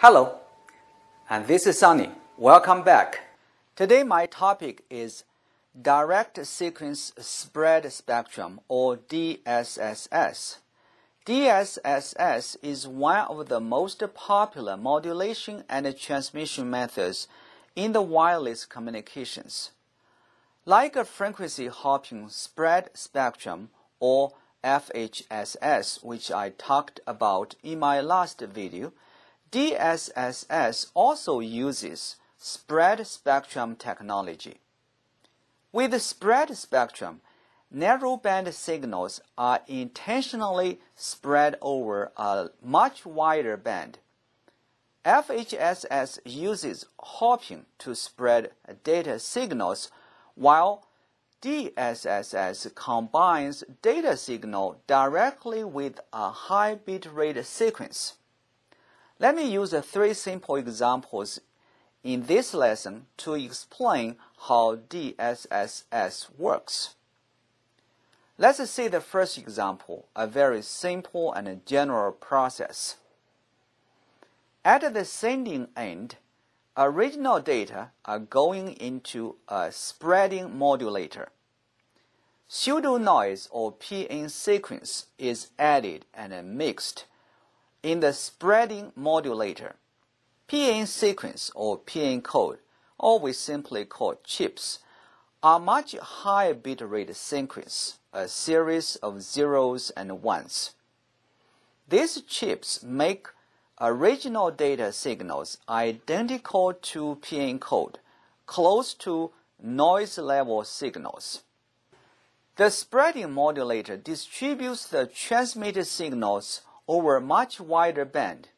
Hello, and this is Sunny. Welcome back. Today my topic is Direct Sequence Spread Spectrum or DSSS. DSSS is one of the most popular modulation and transmission methods in the wireless communications. Like a frequency hopping spread spectrum or FHSS, which I talked about in my last video, DSSS also uses spread spectrum technology. With spread spectrum, narrowband signals are intentionally spread over a much wider band. FHSS uses hopping to spread data signals, while DSSS combines data signal directly with a high bit rate sequence. Let me use three simple examples in this lesson to explain how DSSS works. Let's see the first example, a very simple and general process. At the sending end, original data are going into a spreading modulator. Pseudo noise or PN sequence is added and mixed in the spreading modulator, PN sequence or PN code, or we simply call chips, are much higher bit rate sequence, a series of zeros and ones. These chips make original data signals identical to PN code, close to noise level signals. The spreading modulator distributes the transmitted signals over a much wider band.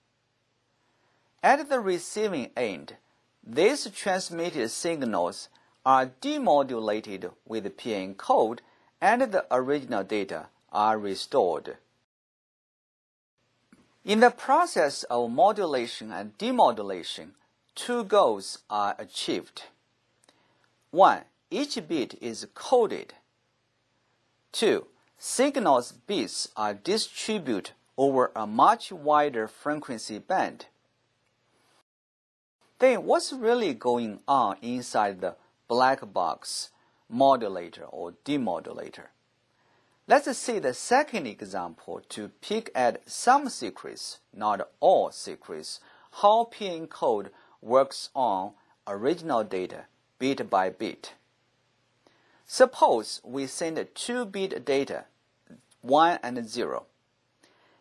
At the receiving end, these transmitted signals are demodulated with the PN code and the original data are restored. In the process of modulation and demodulation, two goals are achieved. One, each bit is coded. Two, signals bits are distributed over a much wider frequency band. Then what's really going on inside the black box modulator or demodulator? Let's see the second example to pick at some secrets, not all secrets, how PN code works on original data bit by bit. Suppose we send 2-bit data, 1 and 0.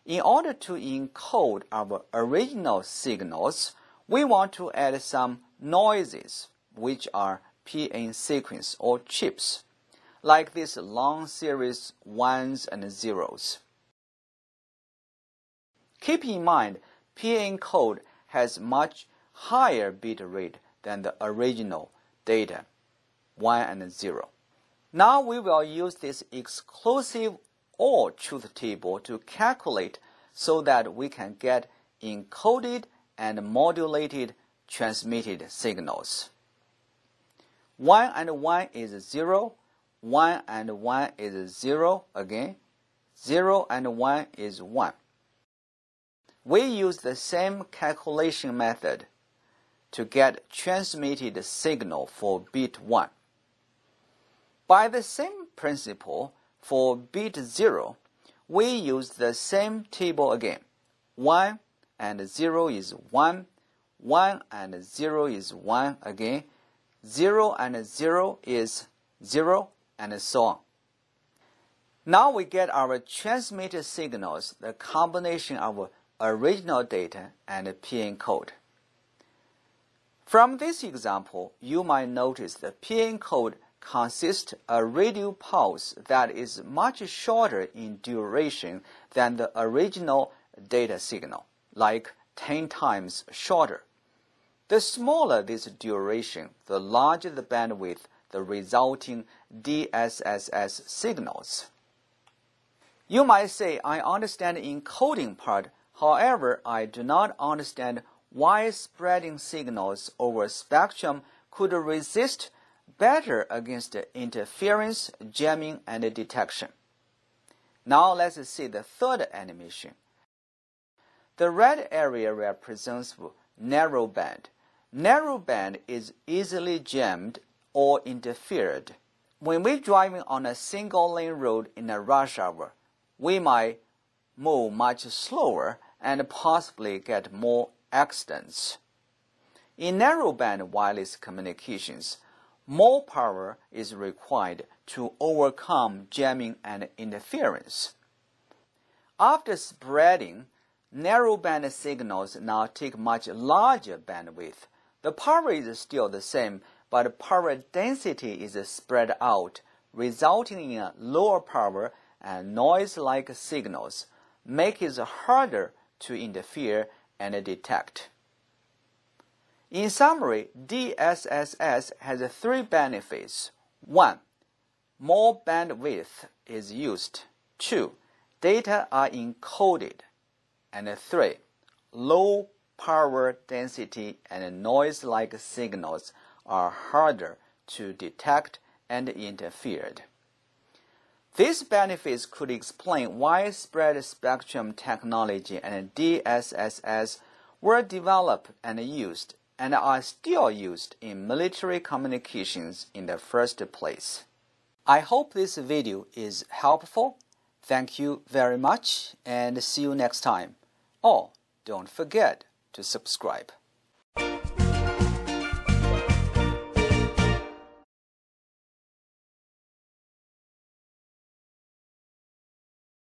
In order to encode our original signals, we want to add some noises, which are PN sequence or chips, like this long series ones and zeros. Keep in mind, PN code has much higher bit rate than the original data, 1 and 0. Now we will use this exclusive or truth table to calculate so that we can get encoded and modulated transmitted signals. 1 and 1 is 0, 1 and 1 is 0 again, 0 and 1 is 1. We use the same calculation method to get transmitted signal for bit 1. By the same principle, for bit 0, we use the same table again. 1 and 0 is 1, 1 and 0 is 1 again, 0 and 0 is 0, and so on. Now we get our transmitted signals, the combination of original data and PN code. From this example, you might notice the PN code consists a radio pulse that is much shorter in duration than the original data signal, like 10 times shorter. The smaller this duration, the larger the bandwidth, the resulting DSSS signals. You might say, I understand encoding part, however, I do not understand why spreading signals over spectrum could resist better against interference, jamming, and detection. Now let's see the third animation. The red area represents narrowband. Narrowband is easily jammed or interfered. When we're driving on a single lane road in a rush hour, we might move much slower and possibly get more accidents. In narrowband wireless communications, more power is required to overcome jamming and interference. After spreading, narrowband signals now take much larger bandwidth. The power is still the same, but the power density is spread out, resulting in lower power and noise-like signals, make it harder to interfere and detect. In summary, DSSS has three benefits. 1. More bandwidth is used. 2. Data are encoded. And 3. Low power density and noise-like signals are harder to detect and interfered. These benefits could explain why spread spectrum technology and DSSS were developed and used and are still used in military communications in the first place. I hope this video is helpful. Thank you very much and see you next time. Oh, don't forget to subscribe.